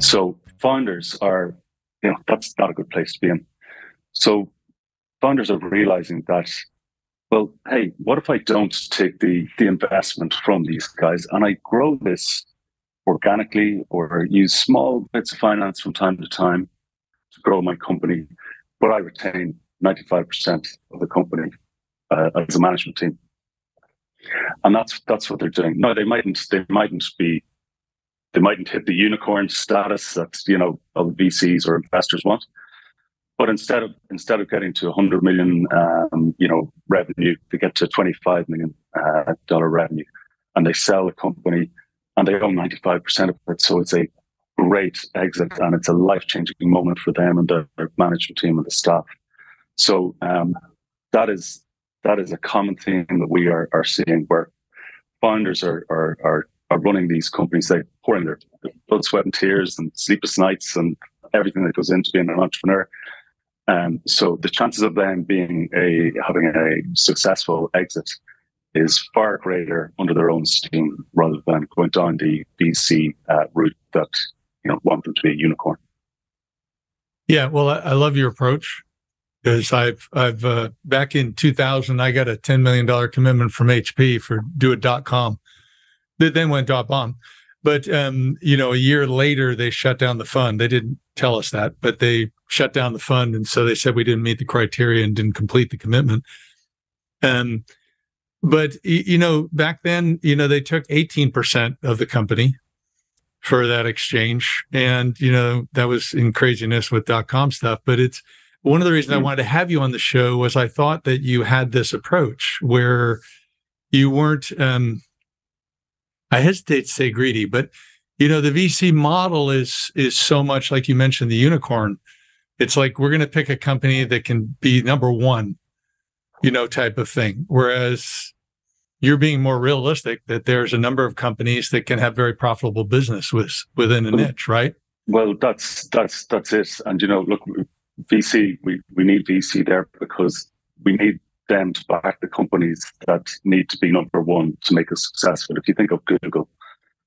So founders are, you know, that's not a good place to be in. So founders are realizing that, well, hey, what if I don't take the the investment from these guys and I grow this organically or use small bits of finance from time to time to grow my company, but I retain 95% of the company uh, as a management team. And that's that's what they're doing. No, they mightn't they mightn't be they mightn't hit the unicorn status that you know other VCs or investors want. But instead of instead of getting to 100 million, um, you know, revenue, they get to 25 million uh, dollar revenue, and they sell the company, and they own 95 percent of it. So it's a great exit, and it's a life changing moment for them and their, their management team and the staff. So um, that is that is a common theme that we are, are seeing where founders are, are, are, are running these companies, they pour in their blood, sweat, and tears and sleepless nights and everything that goes into being an entrepreneur. Um, so the chances of them being a having a successful exit is far greater under their own steam rather than going down the VC uh, route that you know want them to be a unicorn. Yeah, well, I, I love your approach because I've I've uh, back in 2000 I got a 10 million dollar commitment from HP for do com that then went dot bomb. But um, you know a year later they shut down the fund. They didn't tell us that but they shut down the fund. And so they said we didn't meet the criteria and didn't complete the commitment. Um but you know back then you know they took 18% of the company for that exchange. And you know that was in craziness with dot com stuff. But it's one of the reasons I mm. wanted to have you on the show was I thought that you had this approach where you weren't, um, I hesitate to say greedy, but you know, the VC model is is so much like you mentioned the unicorn. It's like we're going to pick a company that can be number one, you know, type of thing. Whereas you're being more realistic that there's a number of companies that can have very profitable business with within a niche, right? Well, that's that's that's it. And you know, look, VC, we, we need VC there because we need them to back the companies that need to be number one to make us successful. If you think of Google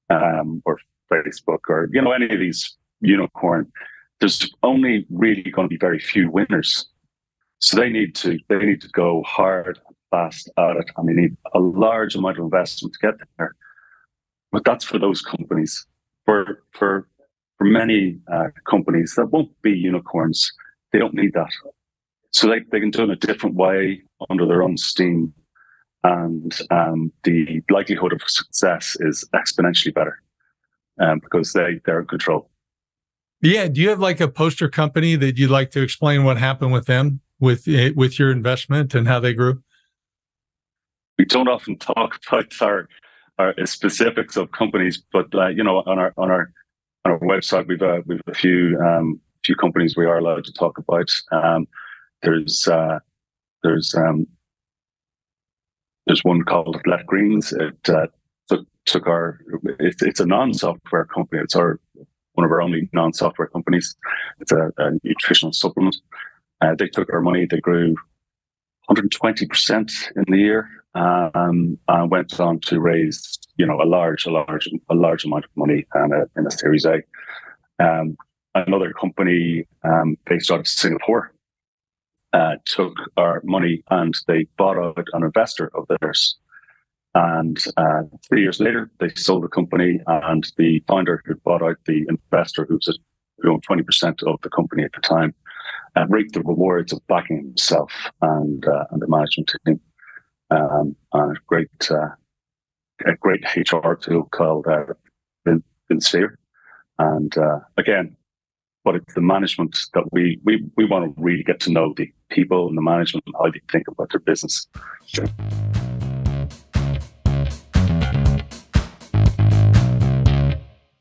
um, or Facebook or you know any of these unicorn, there's only really going to be very few winners. So they need to they need to go hard fast at it, and they need a large amount of investment to get there. But that's for those companies. For for for many uh, companies that won't be unicorns, they don't need that. So they, they can do it in a different way under their own steam. And um, the likelihood of success is exponentially better um, because they, they're in control. Yeah. Do you have like a poster company that you'd like to explain what happened with them, with eh, with your investment and how they grew? We don't often talk about our, our specifics of companies, but uh, you know, on our on our on our website, we've uh, we've a few um, few companies we are allowed to talk about. Um, there's uh, there's um, there's one called Let Greens. It uh, took, took our it's, it's a non-software company. It's our one of our only non-software companies. It's a, a nutritional supplement. Uh, they took our money. They grew 120 percent in the year, um, and went on to raise you know a large, a large, a large amount of money and a, in a Series A. Um, another company um, based out of Singapore uh, took our money and they bought out an investor of theirs. And uh, three years later, they sold the company, and the founder who bought out the investor, who was who owned twenty percent of the company at the time, uh, reaped the rewards of backing himself and uh, and the management team. Um, and a great, uh, a great HR tool called uh, Sphere. And uh, again, but it's the management that we we we want to really get to know the people and the management and how they think about their business. Sure.